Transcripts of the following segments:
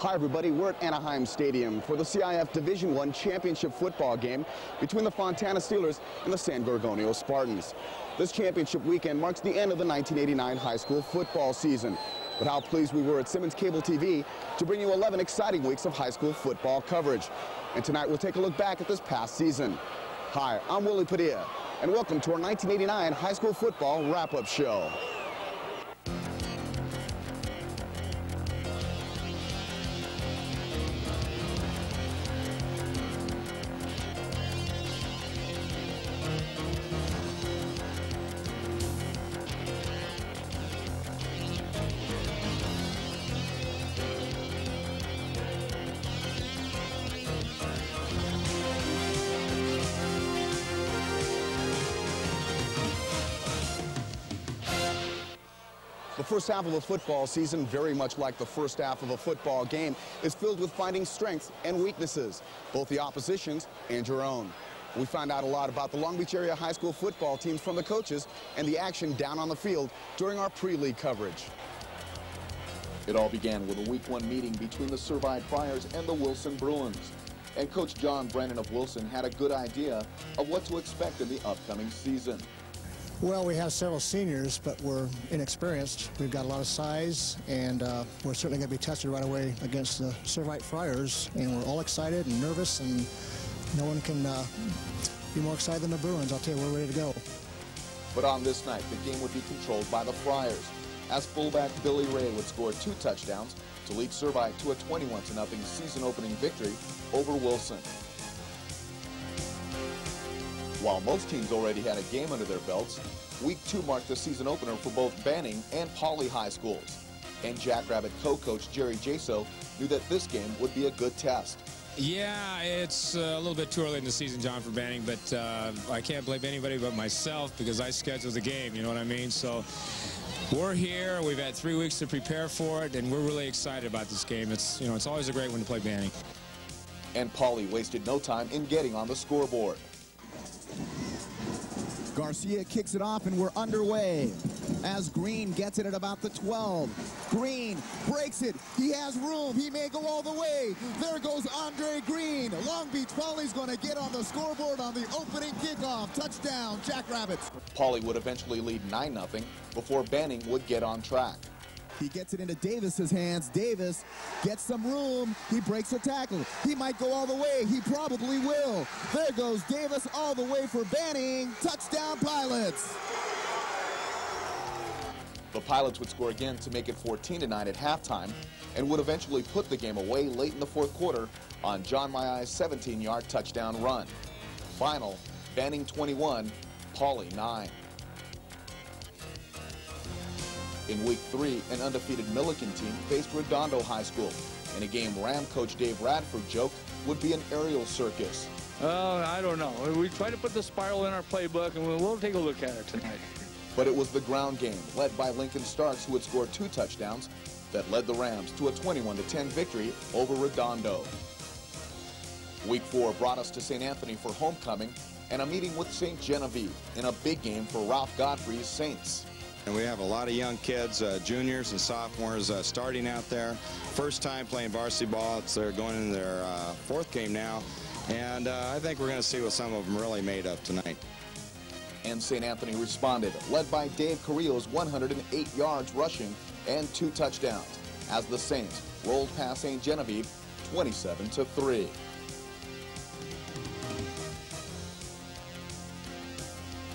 Hi everybody, we're at Anaheim Stadium for the CIF Division One championship football game between the Fontana Steelers and the San Gorgonio Spartans. This championship weekend marks the end of the 1989 high school football season. But how pleased we were at Simmons Cable TV to bring you 11 exciting weeks of high school football coverage. And tonight we'll take a look back at this past season. Hi, I'm Willie Padilla, and welcome to our 1989 high school football wrap-up show. The first half of a football season, very much like the first half of a football game, is filled with finding strengths and weaknesses, both the opposition's and your own. We found out a lot about the Long Beach area high school football teams from the coaches and the action down on the field during our pre-league coverage. It all began with a week one meeting between the Servite Friars and the Wilson Bruins. And Coach John Brennan of Wilson had a good idea of what to expect in the upcoming season. Well, we have several seniors, but we're inexperienced. We've got a lot of size, and uh, we're certainly going to be tested right away against the Servite Friars. And we're all excited and nervous, and no one can uh, be more excited than the Bruins. I'll tell you, we're ready to go. But on this night, the game would be controlled by the Friars, as fullback Billy Ray would score two touchdowns to lead Servite to a 21-0 season-opening victory over Wilson. While most teams already had a game under their belts, week two marked the season opener for both Banning and Poly high schools. And Jackrabbit co-coach Jerry Jaso knew that this game would be a good test. Yeah, it's uh, a little bit too early in the season, John, for Banning, but uh, I can't blame anybody but myself because I scheduled the game, you know what I mean? So we're here, we've had three weeks to prepare for it, and we're really excited about this game. It's, you know, it's always a great one to play Banning. And Poly wasted no time in getting on the scoreboard. Garcia kicks it off and we're underway as Green gets it at about the 12. Green breaks it. He has room. He may go all the way. There goes Andre Green. Long Beach Poly's going to get on the scoreboard on the opening kickoff. Touchdown, Jackrabbits. Poly would eventually lead 9-0 before Banning would get on track. He gets it into Davis's hands. Davis gets some room. He breaks a tackle. He might go all the way. He probably will. There goes Davis all the way for Banning. Touchdown Pilots. The Pilots would score again to make it 14 to 9 at halftime and would eventually put the game away late in the fourth quarter on John Mai's 17-yard touchdown run. Final, Banning 21, Poly 9. In week three, an undefeated Millikan team faced Redondo High School in a game Ram coach Dave Radford joked would be an aerial circus. Uh, I don't know. We try to put the spiral in our playbook, and we'll, we'll take a look at it tonight. But it was the ground game, led by Lincoln Starks, who had scored two touchdowns, that led the Rams to a 21-10 victory over Redondo. Week four brought us to St. Anthony for homecoming and a meeting with St. Genevieve in a big game for Ralph Godfrey's Saints. And we have a lot of young kids, uh, juniors and sophomores, uh, starting out there. First time playing varsity ball. It's, they're going in their uh, fourth game now. And uh, I think we're going to see what some of them really made of tonight. And St. Anthony responded, led by Dave Carrillo's 108 yards rushing and two touchdowns, as the Saints rolled past St. Genevieve 27 to 3.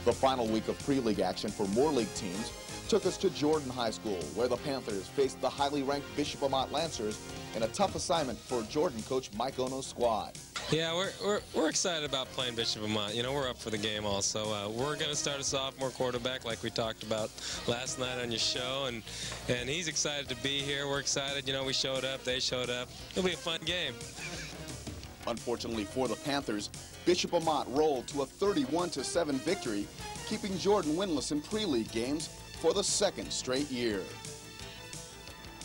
The final week of pre-league action for more league teams took us to Jordan High School, where the Panthers faced the highly ranked Bishop Amat Lancers in a tough assignment for Jordan coach Mike Ono's squad. Yeah, we're, we're, we're excited about playing Bishop Amat. You know, we're up for the game also. Uh, we're going to start a sophomore quarterback like we talked about last night on your show, and, and he's excited to be here. We're excited. You know, we showed up, they showed up. It'll be a fun game. Unfortunately for the Panthers, Bishop Amat rolled to a 31-7 victory, keeping Jordan winless in pre-league games for the second straight year.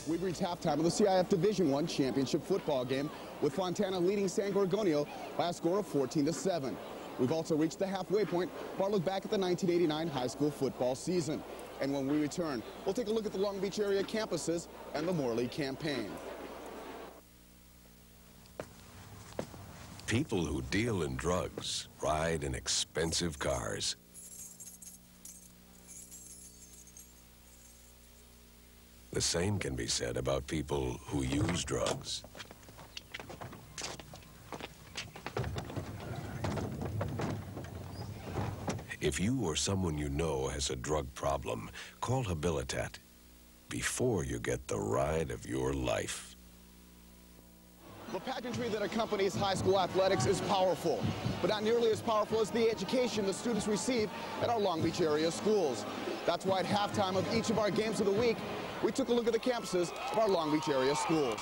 We've reached halftime of the CIF Division One championship football game with Fontana leading San Gorgonio by a score of 14 to 7. We've also reached the halfway point of our look back at the 1989 high school football season. And when we return, we'll take a look at the Long Beach area campuses and the Moore League campaign. People who deal in drugs ride in expensive cars. The same can be said about people who use drugs. If you or someone you know has a drug problem, call Habilitat before you get the ride of your life. The pageantry that accompanies high school athletics is powerful, but not nearly as powerful as the education the students receive at our Long Beach area schools. That's why at halftime of each of our games of the week, we took a look at the campuses of our Long Beach area schools.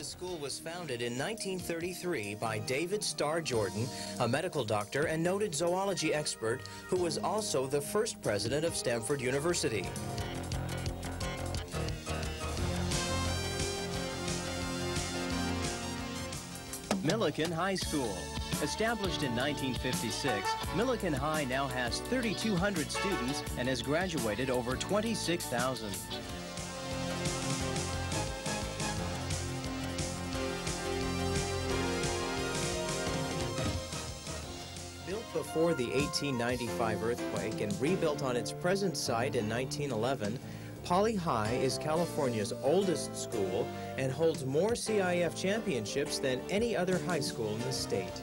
The school was founded in 1933 by David Starr Jordan, a medical doctor and noted zoology expert who was also the first president of Stanford University. Millikan High School. Established in 1956, Millikan High now has 3,200 students and has graduated over 26,000. Before the 1895 earthquake and rebuilt on its present site in 1911, Poly High is California's oldest school and holds more CIF championships than any other high school in the state.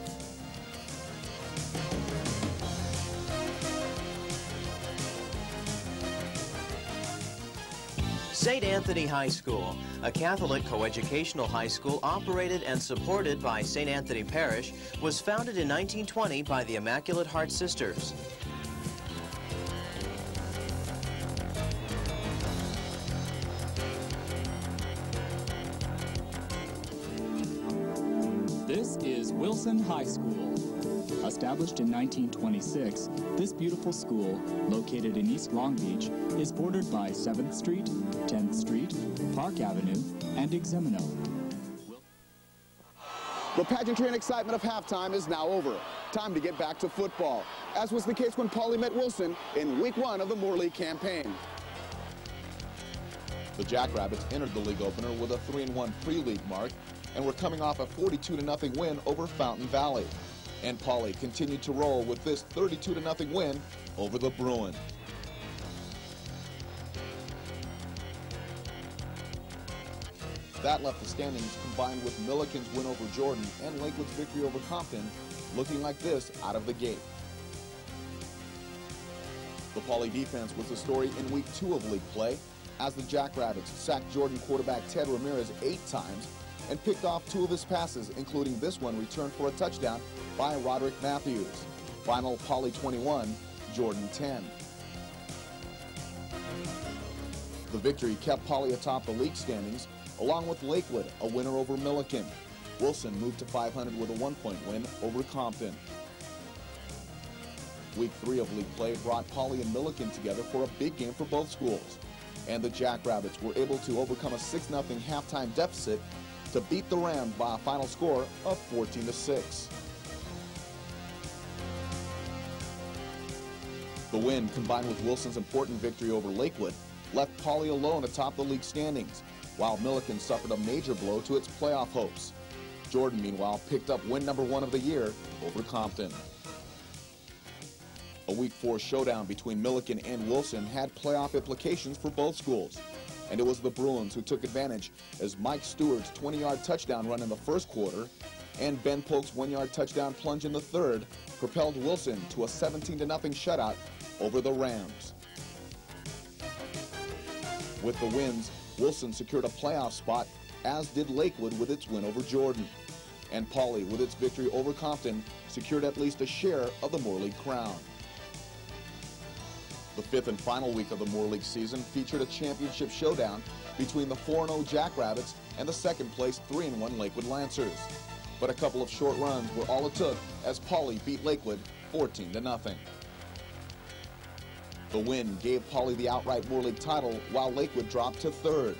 St. Anthony High School, a Catholic coeducational high school operated and supported by St. Anthony Parish, was founded in 1920 by the Immaculate Heart Sisters. This is Wilson High School. Established in 1926, this beautiful school, located in East Long Beach, is bordered by 7th Street, 10th Street, Park Avenue, and Ximeno. The pageantry and excitement of halftime is now over. Time to get back to football, as was the case when Poly met Wilson in week one of the League campaign. The Jackrabbits entered the league opener with a 3-1 pre-league mark and were coming off a 42-0 win over Fountain Valley. And Poly continued to roll with this 32-0 win over the Bruins. That left the standings combined with Millikan's win over Jordan and Lakewood's victory over Compton looking like this out of the gate. The Poly defense was the story in week two of league play as the Jackrabbits sacked Jordan quarterback Ted Ramirez eight times and picked off two of his passes, including this one returned for a touchdown by Roderick Matthews. Final Poly 21, Jordan 10. The victory kept Poly atop the league standings, along with Lakewood, a winner over Millikan. Wilson moved to 500 with a one-point win over Compton. Week three of league play brought Poly and Millikan together for a big game for both schools. And the Jackrabbits were able to overcome a 6-0 halftime deficit to beat the Rams by a final score of 14 to 6. The win, combined with Wilson's important victory over Lakewood, left Poly alone atop the league standings, while Millikan suffered a major blow to its playoff hopes. Jordan, meanwhile, picked up win number one of the year over Compton. A Week 4 showdown between Millikan and Wilson had playoff implications for both schools. And it was the Bruins who took advantage as Mike Stewart's 20-yard touchdown run in the first quarter and Ben Polk's one-yard touchdown plunge in the third propelled Wilson to a 17-0 shutout over the Rams. With the wins, Wilson secured a playoff spot, as did Lakewood with its win over Jordan. And Poly, with its victory over Compton, secured at least a share of the Moore League crown. The fifth and final week of the Moore League season featured a championship showdown between the 4-0 Jackrabbits and the second place 3-1 Lakewood Lancers. But a couple of short runs were all it took as Poly beat Lakewood 14 to nothing. The win gave Poly the outright Moore League title while Lakewood dropped to third.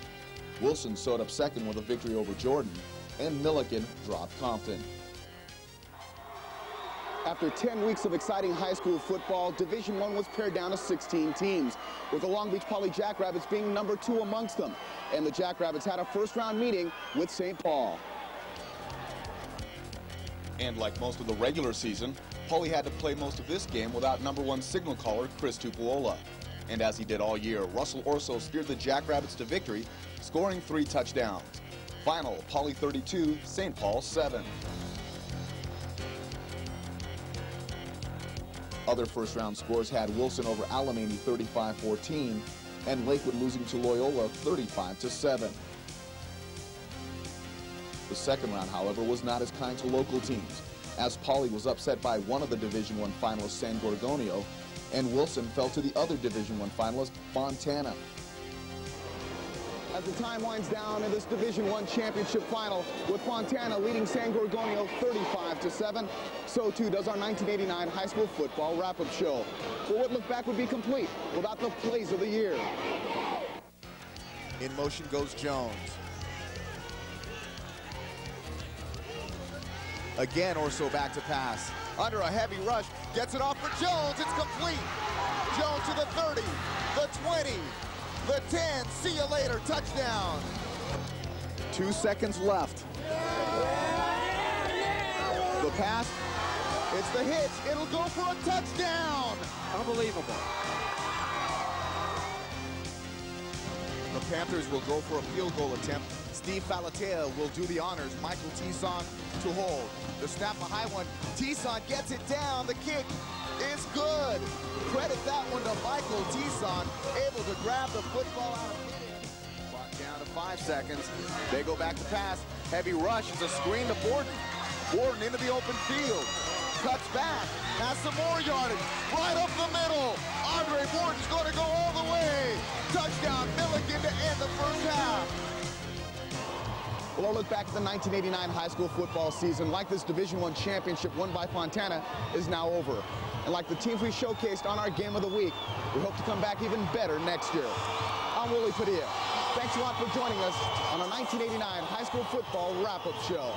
Wilson sewed up second with a victory over Jordan, and Millikan dropped Compton. After 10 weeks of exciting high school football, Division One was pared down to 16 teams, with the Long Beach Poly Jackrabbits being number two amongst them. And the Jackrabbits had a first-round meeting with St. Paul. And like most of the regular season, Poly had to play most of this game without number one signal caller Chris Tupuola. And as he did all year, Russell Orso steered the Jackrabbits to victory, scoring three touchdowns. Final, Poly 32, St. Paul 7. Other first-round scores had Wilson over Alemany 35-14 and Lakewood losing to Loyola 35-7. The second round, however, was not as kind to local teams, as Poly was upset by one of the Division One finalists, San Gorgonio, and Wilson fell to the other Division One finalist, Fontana. As the time winds down in this Division One championship final, with Fontana leading San Gorgonio 35 to 7, so too does our 1989 high school football wrap-up show. But what look back would be complete without the plays of the year. In motion goes Jones. Again, Orso back to pass. Under a heavy rush, gets it off for Jones. It's complete. Jones to the 30, the 20, the 10. See you later. Touchdown. Two seconds left. The pass. It's the hitch. It'll go for a touchdown. Unbelievable. The Panthers will go for a field goal attempt. Steve Falatea will do the honors. Michael Tison to hold. The snap a high one. Tison gets it down. The kick is good. Credit that one Tison, able to grab the football out of mid Clock down to five seconds. They go back to pass. Heavy rush. It's a screen to Borden. Borden into the open field. Cuts back. Has some more yardage. Right up the middle. Andre Borden's going to go all the way. Touchdown Millikan to end the first half. Well, look back at the 1989 high school football season, like this Division One championship won by Fontana, is now over. And like the teams we showcased on our Game of the Week, we hope to come back even better next year. I'm Willie Padilla. Thanks a lot for joining us on a 1989 high school football wrap-up show.